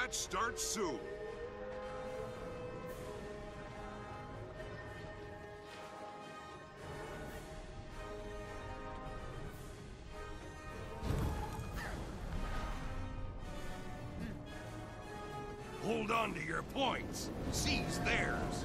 match starts soon. Hold on to your points. Seize theirs.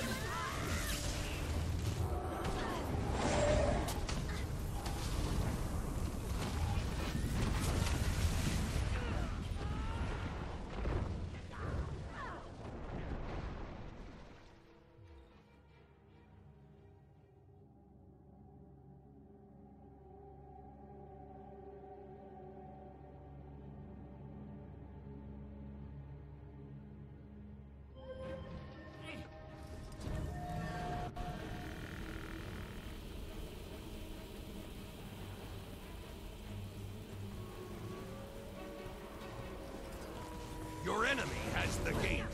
the gate.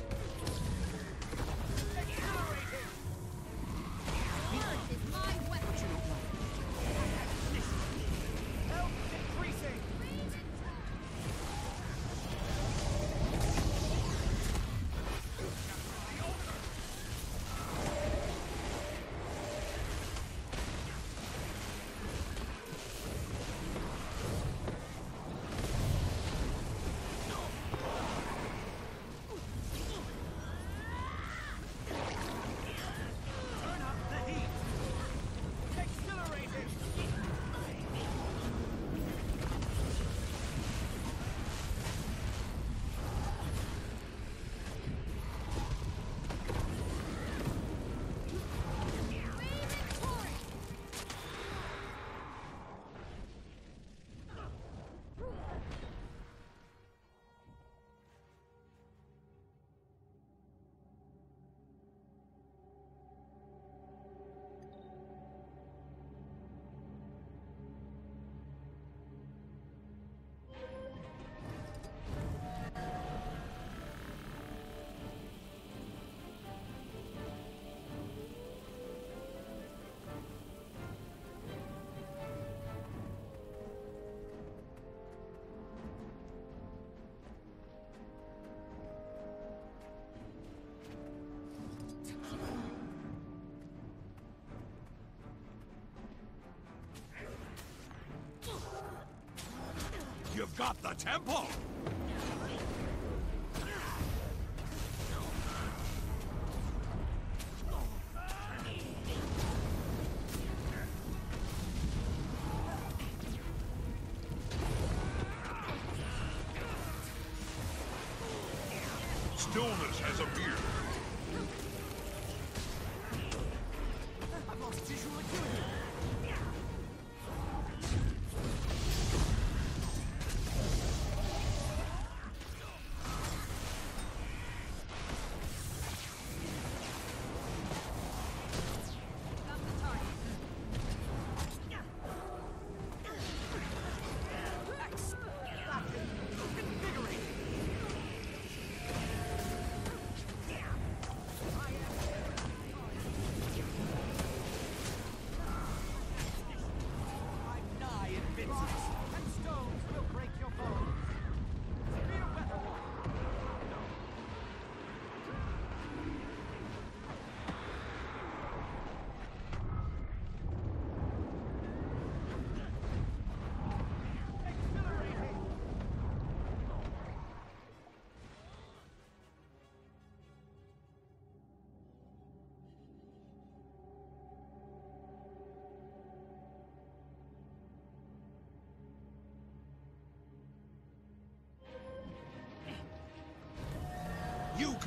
Got the temple! Stillness has appeared.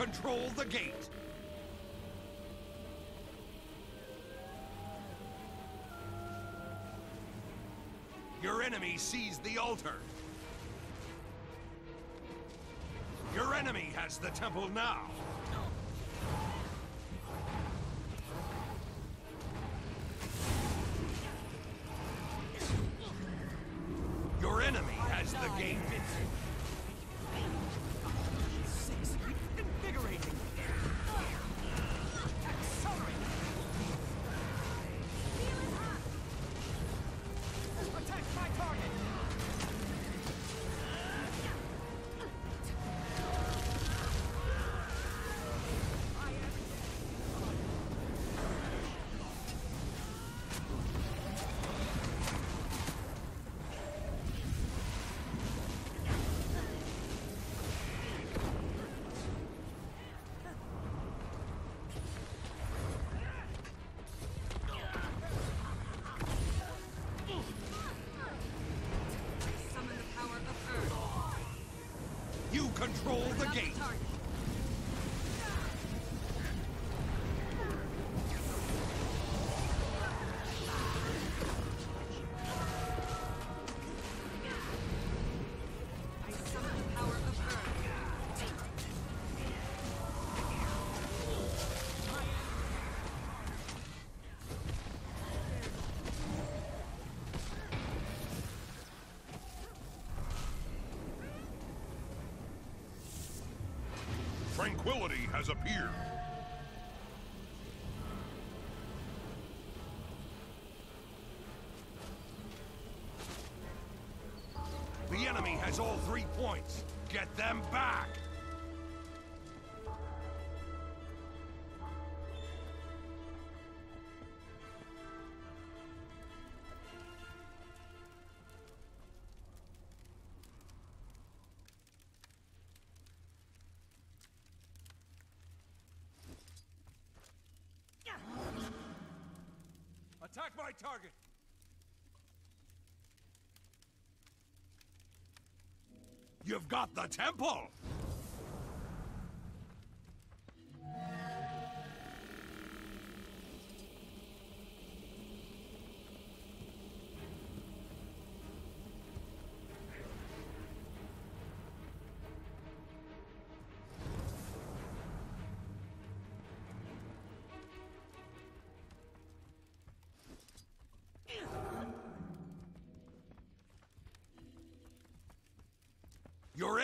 Control the gate. Your enemy seized the altar. Your enemy has the temple now. Tranquility has appeared. The enemy has all three points. Get them back! Attack my target. You've got the temple!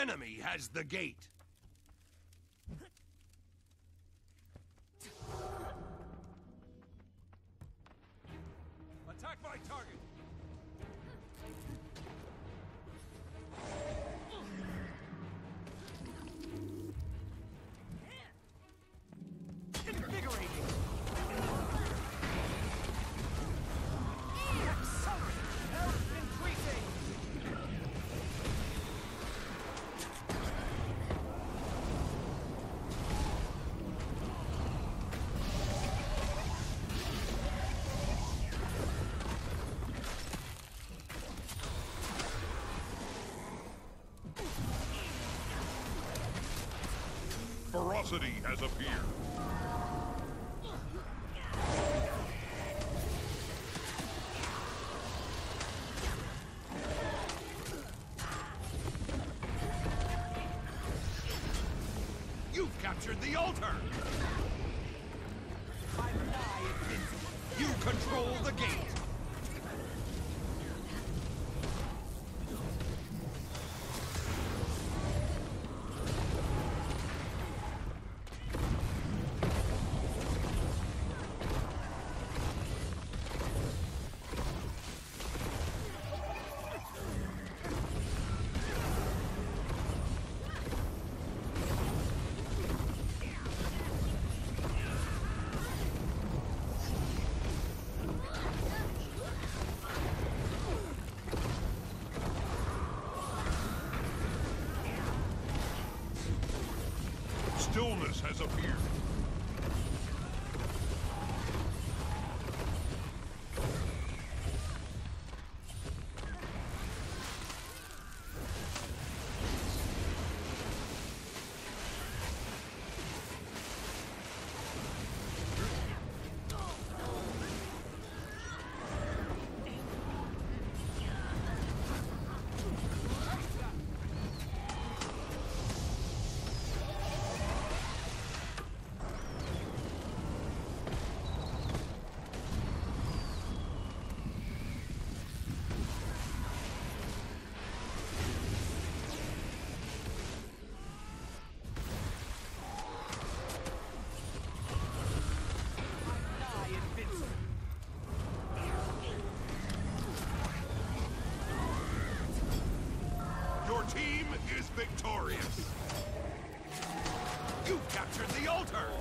Enemy has the gate. Attack my target. Ferocity has appeared. You've captured the altar! I'm nigh. You control the gate! Victorious! You captured the altar!